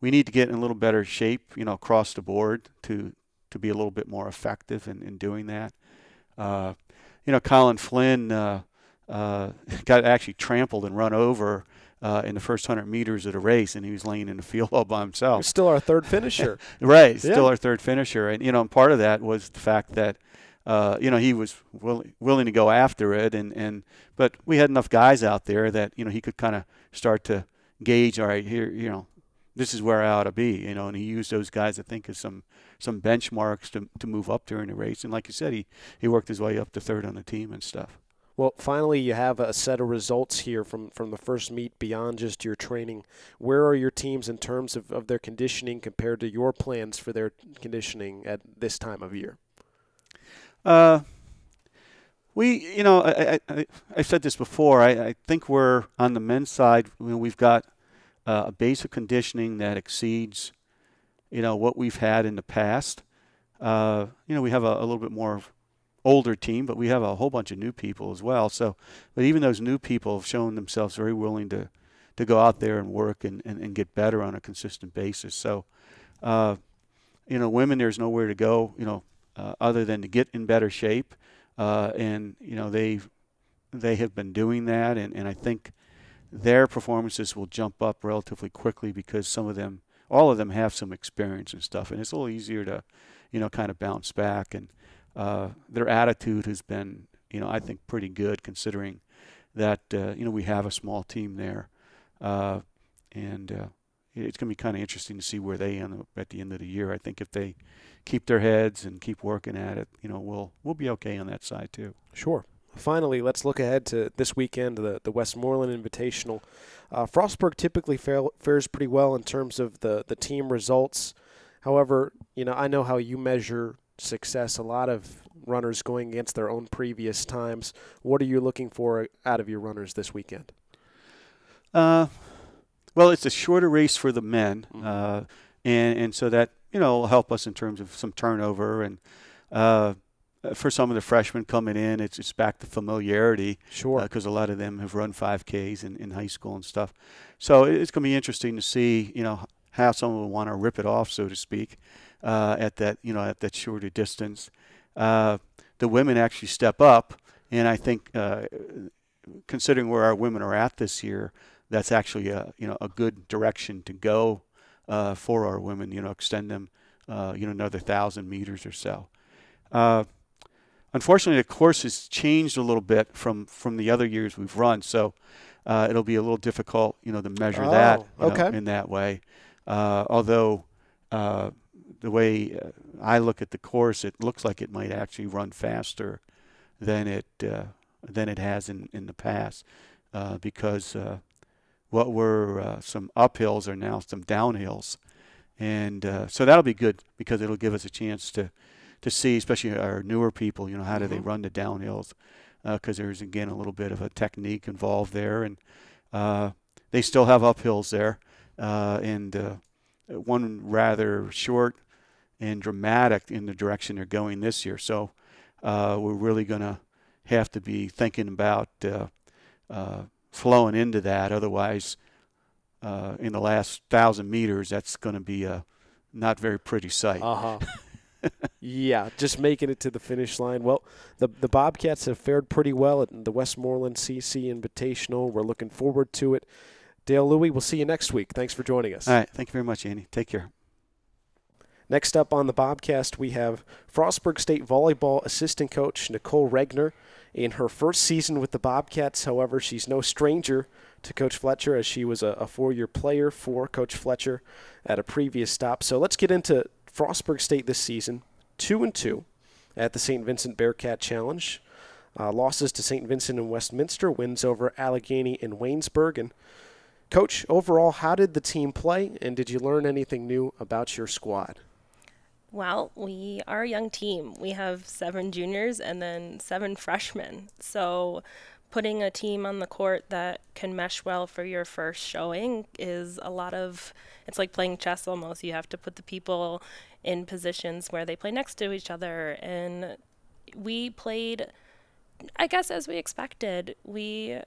we need to get in a little better shape, you know, across the board to, to be a little bit more effective in, in doing that. you know, Colton Flynn uh, [laughs] got actually trampled and run over uh, in the first 100 meters of the race, and he was laying in the [laughs] field all by himself. still our third finisher. [laughs] right, yeah. still our third finisher. And, you know, and part of that was the fact that, uh, you know, he was will, willing to go after it. and, and But we had enough guys out there that, you know, he could kind of start to gauge, all right, here, you know, this is where I ought to be, you know, and he used those guys, I think, as some some benchmarks to to move up during the race. And like you said, he, he worked his way up to third on the team and stuff. Well, finally, you have a set of results here from, from the first meet beyond just your training. Where are your teams in terms of, of their conditioning compared to your plans for their conditioning at this time of year? Uh, we, you know, I, I, I said this before. I, I think we're on the men's side. we've got uh, a base of conditioning that exceeds, you know, what we've had in the past. Uh, you know, we have a, a little bit more older team, but we have a whole bunch of new people as well. So, but even those new people have shown themselves very willing to, to go out there and work and, and, and get better on a consistent basis. So, uh, you know, women, there's nowhere to go, you know, uh, other than to get in better shape. Uh, and, you know, they they have been doing that. And, and I think their performances will jump up relatively quickly because some of them, all of them have some experience and stuff. And it's a little easier to, you know, kind of bounce back. And uh, their attitude has been, you know, I think pretty good considering that, uh, you know, we have a small team there. Uh, and uh, it's going to be kind of interesting to see where they end up at the end of the year. I think if they keep their heads and keep working at it, you know, we'll we'll be okay on that side too. Sure. Finally, let's look ahead to this weekend, the the Westmoreland Invitational. Uh, Frostburg typically fares pretty well in terms of the the team results. However, you know I know how you measure success. A lot of runners going against their own previous times. What are you looking for out of your runners this weekend? Uh, well, it's a shorter race for the men, Mm-hmm. uh, and and so that you know will help us in terms of some turnover and uh, for some of the freshmen coming in, it's it's back to familiarity Sure. because a lot of them have run 5Ks in, in high school and stuff. So it's going to be interesting to see you know how someone will want to rip it off, so to speak, uh, at that you know at that shorter distance. Uh, the women actually step up, and I think uh, considering where our women are at this year, that's actually a you know a good direction to go uh, for our women. You know, extend them uh, you know another thousand meters or so. Unfortunately, the course has changed a little bit from from the other years we've run, so uh, it'll be a little difficult you know to measure that Oh, you know, in that way. Uh, although uh, the way uh, I look at the course, it looks like it might actually run faster than it uh, than it has in, in the past uh, because uh, what were uh, some uphills are now some downhills, and uh, so that'll be good because it'll give us a chance to to see, especially our newer people, you know, how do they Mhm. run the downhills because there's again a little bit of a technique involved there, and uh, they still have uphills there, uh, and uh, one rather short and dramatic in the direction they're going this year. So uh, we're really going to have to be thinking about uh, uh, flowing into that. Otherwise, uh, in the last thousand meters, that's going to be a not very pretty sight. Uh huh. [laughs] yeah, just making it to the finish line. Well, the the Bobcats have fared pretty well at the Westmoreland CC Invitational. We're looking forward to it. Dale Luy, we'll see you next week. Thanks for joining us. All right. Thank you very much, Andy. Take care. Next up on the Bobcast, we have Frostburg State volleyball assistant coach Nicole Regner. In her first season with the Bobcats, however, she's no stranger to Coach Fletcher as she was a, a four year player for Coach Fletcher at a previous stop. So let's get into Frostburg State this season. Two and two at the St. Vincent Bearcat Challenge. Uh, losses to St. Vincent and Westminster, wins over Allegheny and Waynesburg. And Coach, overall, how did the team play, and did you learn anything new about your squad? Well, we are a young team. We have seven juniors and then seven freshmen. So, putting a team on the court that can mesh well for your first showing is a lot of it's like playing chess almost. You have to put the people in positions where they play next to each other. And we played, I guess, as we expected. We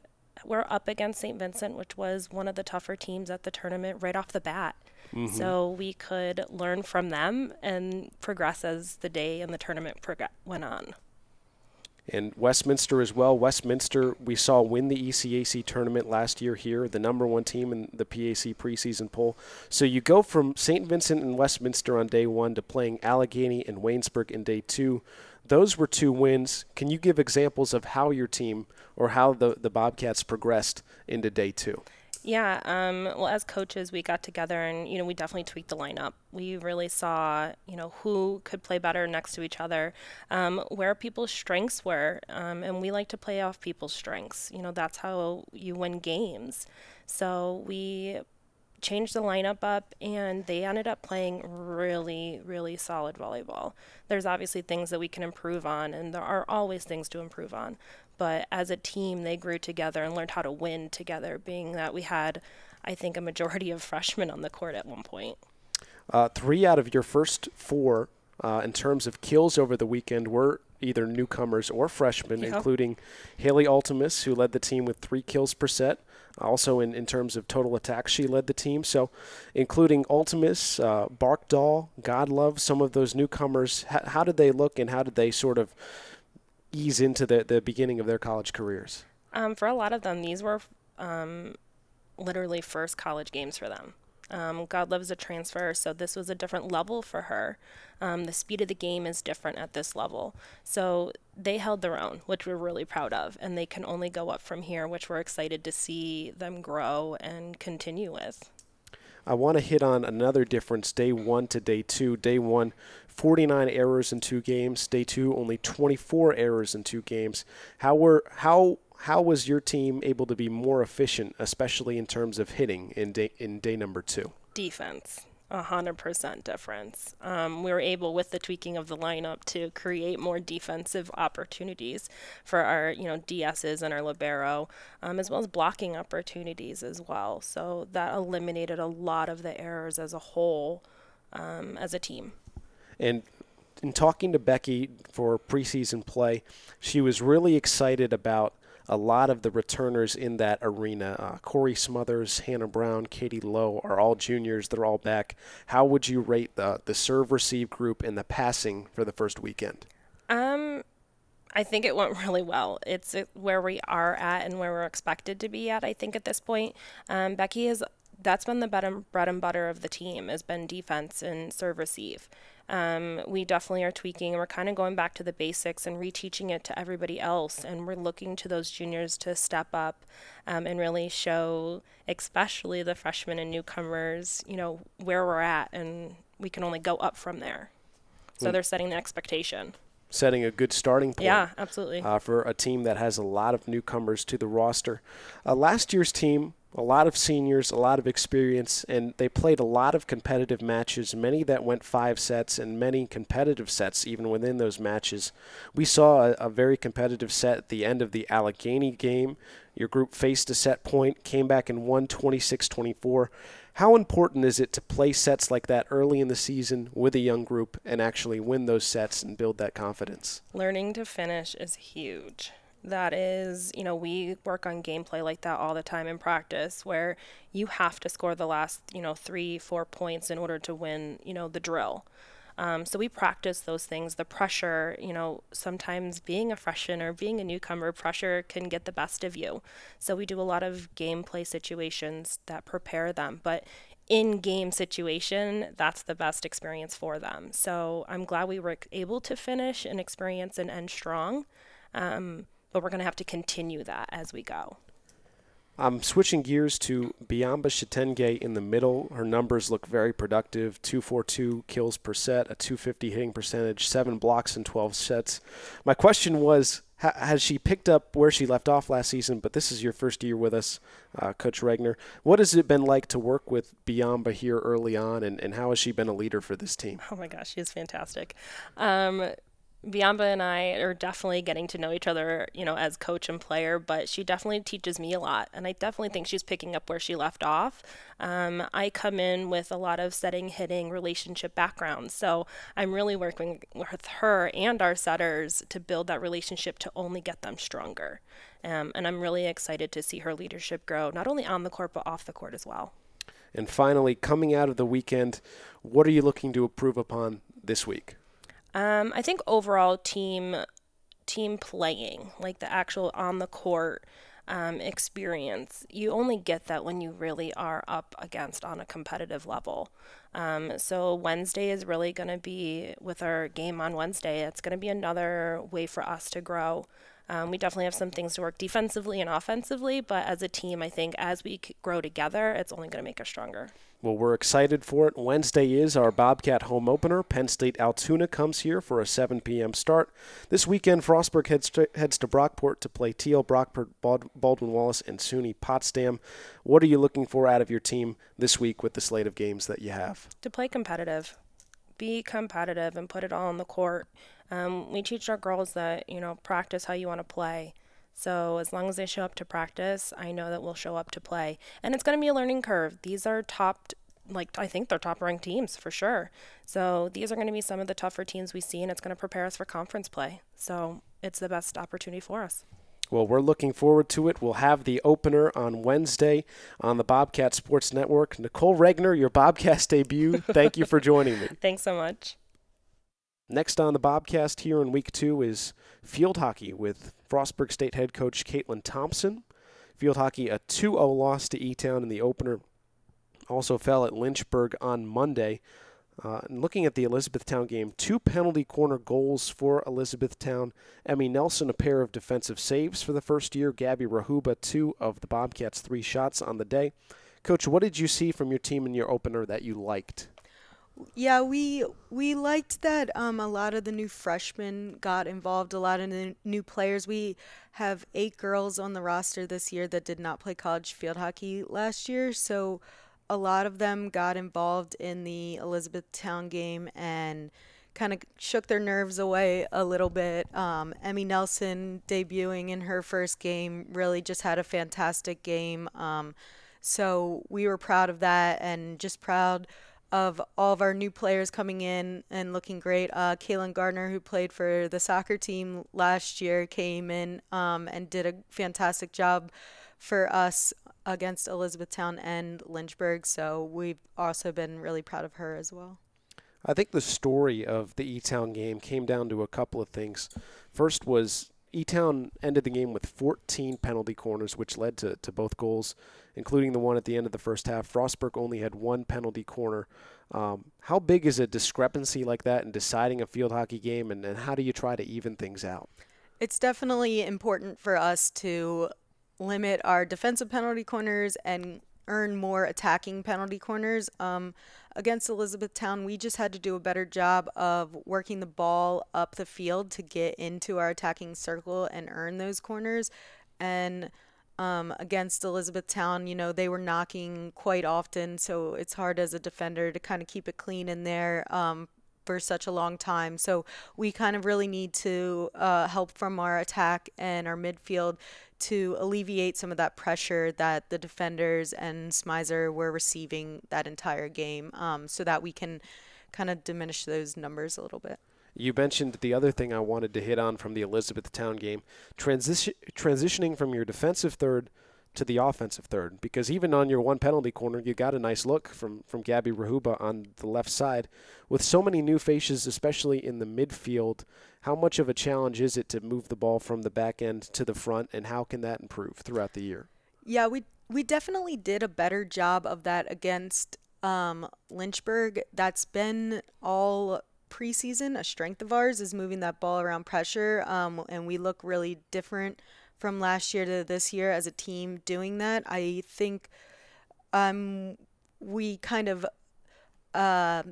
were up against St. Vincent, which was one of the tougher teams at the tournament right off the bat. Mm-hmm. So we could learn from them and progress as the day and the tournament prog- went on. And Westminster as well. Westminster, we saw win the ECAC tournament last year here, the number one team in the PAC preseason poll. So you go from St. Vincent and Westminster on day one to playing Allegheny and Waynesburg in day two. Those were two wins. Can you give examples of how your team or how the, the Bobcats progressed into day two? Yeah, um, well, as coaches, we got together and, you know, we definitely tweaked the lineup. We really saw, you know, who could play better next to each other, um, where people's strengths were, um, and we like to play off people's strengths. You know, that's how you win games. So we changed the lineup up and they ended up playing really, really solid volleyball. There's obviously things that we can improve on, and there are always things to improve on. But as a team, they grew together and learned how to win together, being that we had, I think, a majority of [laughs] freshmen on the court at one point. Uh, three out of your first four uh, in terms of kills over the weekend were either newcomers or freshmen, including Haley Ultimus, who led the team with three kills per set. Also, in, in terms of total attacks, she led the team. So, including Ultimus, uh, Barkdahl, Godlove, some of those newcomers, how, how did they look and how did they sort of ease into the, the beginning of their college careers? Um, for a lot of them, these were um, literally first college games for them. Um, Godlove's a transfer, so this was a different level for her. Um, the speed of the game is different at this level. So they held their own, which we're really proud of, and they can only go up from here, which we're excited to see them grow and continue with. I want to hit on another difference day one to day two. Day one, 49 errors in two games. Day two, only 24 errors in two games. How were how how was your team able to be more efficient, especially in terms of hitting in day in day number two? Defense. A hundred percent difference. Um, we were able, with the tweaking of the lineup, to create more defensive opportunities for our, you know, DSs and our libero, um, as well as blocking opportunities as well. So that eliminated a lot of the errors as a whole, um, as a team. And in talking to Becky for preseason play, she was really excited about a lot of the returners in that arena. Uh, Corey Smothers, Hannah Brown, Katie Lowe are all juniors. They're all back. How would you rate the the serve receive group and the passing for the first weekend? Um, I think it went [laughs] really well. It's where we are at and where we're expected to be at. I think at this point, um, Becky has that's been the bread and, bread and butter of the team has been defense and serve receive. Um, we definitely are tweaking. We're kind of going back to the basics and reteaching it to everybody else. And we're looking to those juniors to step up um, and really show, especially the freshmen and newcomers, you know, where we're at. And we can only go up from there. So they're setting the expectation. Setting a good starting point. Yeah, absolutely. Uh, for a team that has a lot of newcomers to the roster. Uh, last year's team a lot of seniors, a lot of experience, and they played a lot of competitive matches, many that went five sets and many competitive sets even within those matches. We saw a, a, very competitive set at the end of the Allegheny game. Your group faced a set point, came back and won 26 24. How important is it to play sets like that early in the season with a young group and actually win those sets and build that confidence? Learning to finish is huge that is, you know, we work on gameplay like that all the time in practice where you have to score the last, you know, three, four points in order to win, you know, the drill. Um, so we practice those things. The pressure, you know, sometimes being a freshman or being a newcomer, pressure can get the best of you. So we do a lot of gameplay situations that prepare them. But in game situation, that's the best experience for them. So I'm glad we were able to finish and experience and end strong. Um, but we're going to have to continue that as we go. I'm switching gears to Biamba Shatenge in the middle. Her numbers look very productive 242 kills per set, a 250 hitting percentage, seven blocks in 12 sets. My question was Has she picked up where she left off last season? But this is your first year with us, uh, Coach Regner. What has it been like to work with Biamba here early on, and, and how has she been a leader for this team? Oh my gosh, she is fantastic. Um, Biamba and I are definitely getting to know each other, you know, as coach and player, but she definitely teaches me a lot. And I definitely think she's picking up where she left off. Um, I come in with a lot of setting, hitting, relationship background. So I'm really working with her and our setters to build that relationship to only get them stronger. Um, and I'm really excited to see her leadership grow, not only on the court, but off the court as well. And finally, coming out of the weekend, what are you looking to improve upon this week? Um, I think overall team team playing, like the actual on the court um, experience, you only get that when you really are up against on a competitive level. Um, so Wednesday is really going to be with our game on Wednesday. It's going to be another way for us to grow. Um, we definitely have some things to work defensively and offensively, but as a team, I think as we grow together, it's only going to make us stronger. Well, we're excited for it. Wednesday is our Bobcat home opener. Penn State Altoona comes here for a 7 p.m. start. This weekend, Frostburg heads to, heads to Brockport to play TL Brockport, Baldwin Wallace, and SUNY Potsdam. What are you looking for out of your team this week with the slate of games that you have? To play competitive. Be competitive and put it all on the court. Um, we teach our girls that, you know, practice how you want to play. So as long as they show up to practice, I know that we'll show up to play. And it's going to be a learning curve. These are top like I think they're top ranked teams for sure. So these are going to be some of the tougher teams we see, and it's going to prepare us for conference play. So it's the best opportunity for us. Well, we're looking forward to it. We'll have the opener on Wednesday on the Bobcat Sports Network. Nicole Regner, your Bobcast debut. Thank you for joining me. [laughs] Thanks so much. Next on the Bobcast here in week two is field hockey with Frostburg State head coach Kaitlin Thompson. Field hockey, a 2 0 loss to E Town in the opener. Also fell at Lynchburg on Monday. Uh, and looking at the Elizabethtown game, two penalty corner goals for Elizabethtown. Emmy Nelson, a pair of defensive saves for the first year. Gabby Rahuba, two of the Bobcats' three shots on the day. Coach, what did you see from your team in your opener that you liked? Yeah, we we liked that um, a lot of the new freshmen got involved. A lot of the new players. We have eight girls on the roster this year that did not play college field hockey last year, so a lot of them got involved in the Elizabethtown game and kind of shook their nerves away a little bit. Um, Emmy Nelson debuting in her first game really just had a fantastic game. Um, so we were proud of that and just proud of all of our new players coming in and looking great. Uh, Kaylin Gardner, who played for the soccer team last year, came in um, and did a fantastic job for us against Elizabethtown and Lynchburg. So we've also been really proud of her as well. I think the story of the E Town game came down to a couple of things. First was E Town ended the game with 14 penalty corners, which led to, to both goals, including the one at the end of the first half. Frostburg only had one penalty corner. Um, how big is a discrepancy like that in deciding a field hockey game, and, and how do you try to even things out? It's definitely important for us to limit our defensive penalty corners and earn more attacking penalty corners. Um, against Elizabethtown, we just had to do a better job of working the ball up the field to get into our attacking circle and earn those corners. And um, against Elizabethtown, you know, they were knocking quite often, so it's hard as a defender to kind of keep it clean in there. Um, for such a long time. So we kind of really need to uh, help from our attack and our midfield to alleviate some of that pressure that the defenders and Smizer were receiving that entire game um, so that we can kind of diminish those numbers a little bit. You mentioned the other thing I wanted to hit on from the Elizabethtown game transition, transitioning from your defensive third to the offensive third because even on your one penalty corner, you got a nice look from, from Gabby Rahuba on the left side. With so many new faces, especially in the midfield, how much of a challenge is it to move the ball from the back end to the front, and how can that improve throughout the year? Yeah, we we definitely did a better job of that against um, Lynchburg. That's been all preseason. A strength of ours is moving that ball around pressure, um, and we look really different from last year to this year as a team doing that. I think um, we kind of, uh,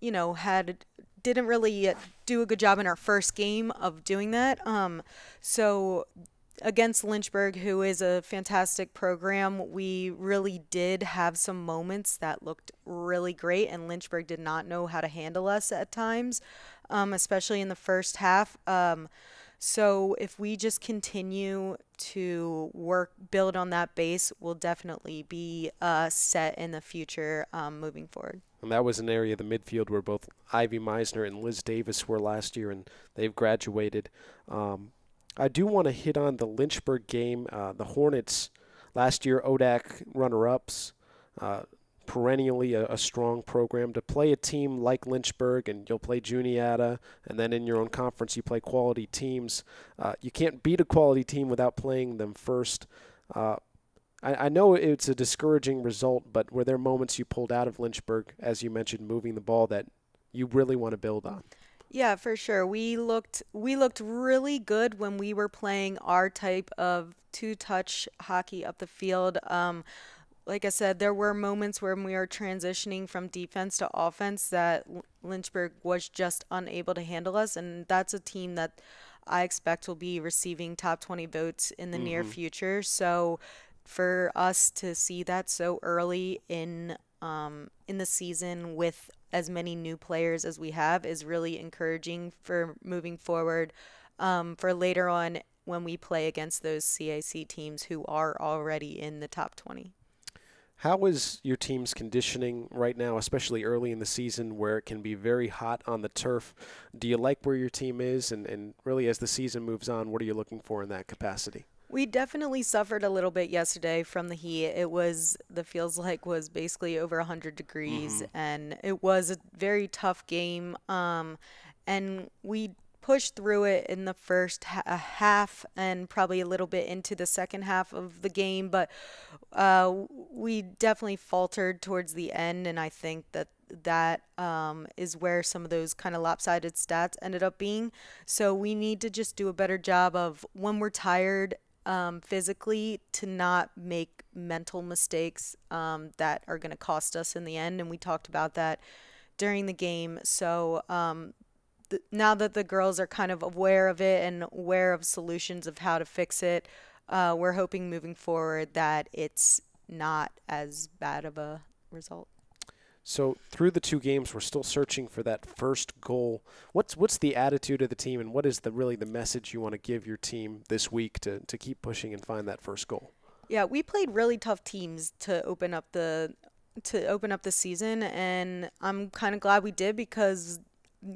you know, had didn't really do a good job in our first game of doing that. Um, so against Lynchburg, who is a fantastic program, we really did have some moments that looked really great, and Lynchburg did not know how to handle us at times, um, especially in the first half. Um, so if we just continue to work, build on that base, we'll definitely be uh, set in the future um, moving forward. And that was an area of the midfield where both Ivy Meisner and Liz Davis were last year, and they've graduated. Um, I do want to hit on the Lynchburg game. Uh, the Hornets last year, ODAC runner-ups. Uh, perennially a, a, strong program to play a team like Lynchburg, and you'll play Juniata, and then in your own conference you play quality teams. Uh, you can't beat a quality team without playing them first. Uh, I, I, know it's a discouraging result, but were there moments you pulled out of Lynchburg, as you mentioned, moving the ball that you really want to build on? Yeah, for sure. We looked we looked really good when we were playing our type of two-touch hockey up the field. Um, like I said, there were moments when we were transitioning from defense to offense that Lynchburg was just unable to handle us, and that's a team that I expect will be receiving top 20 votes in the mm-hmm. near future. So for us to see that so early in um, in the season with as many new players as we have is really encouraging for moving forward. Um, for later on when we play against those CIC teams who are already in the top 20. How is your team's conditioning right now, especially early in the season where it can be very hot on the turf? Do you like where your team is? And, and really, as the season moves on, what are you looking for in that capacity? We definitely suffered a little bit yesterday from the heat. It was the feels like was basically over 100 degrees, mm-hmm. and it was a very tough game. Um, and we pushed through it in the first ha- half and probably a little bit into the second half of the game, but uh, we definitely faltered towards the end, and I think that that um, is where some of those kind of lopsided stats ended up being. So we need to just do a better job of when we're tired um, physically to not make mental mistakes um, that are going to cost us in the end. And we talked about that during the game. So um, th- now that the girls are kind of aware of it and aware of solutions of how to fix it, uh, we're hoping moving forward that it's not as bad of a result. So through the two games, we're still searching for that first goal. What's what's the attitude of the team, and what is the really the message you want to give your team this week to to keep pushing and find that first goal? Yeah, we played really tough teams to open up the to open up the season, and I'm kind of glad we did because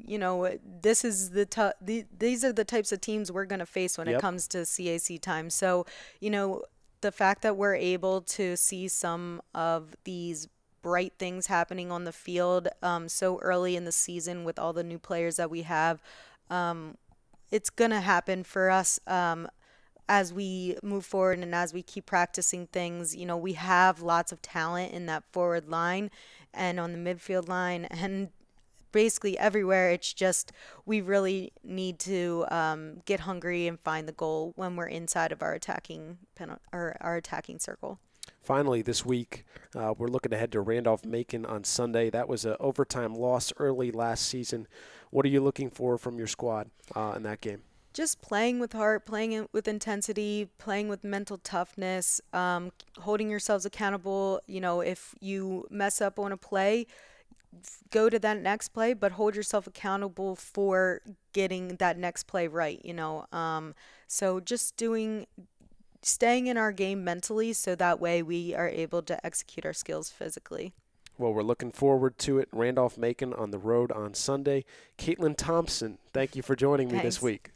you know this is the, t- the these are the types of teams we're going to face when yep. it comes to CAC time. So you know the fact that we're able to see some of these bright things happening on the field um, so early in the season with all the new players that we have. Um, it's going to happen for us um, as we move forward and as we keep practicing things. You know, we have lots of talent in that forward line and on the midfield line and basically everywhere. It's just we really need to um, get hungry and find the goal when we're inside of our attacking pen- or our attacking circle. Finally, this week, uh, we're looking ahead to Randolph Macon on Sunday. That was an overtime loss early last season. What are you looking for from your squad uh, in that game? Just playing with heart, playing with intensity, playing with mental toughness, um, holding yourselves accountable. You know, if you mess up on a play, go to that next play, but hold yourself accountable for getting that next play right. You know, um, so just doing staying in our game mentally so that way we are able to execute our skills physically. Well, we're looking forward to it. Randolph Macon on the road on Sunday. Kaitlin Thompson, thank you for joining me Thanks. this week.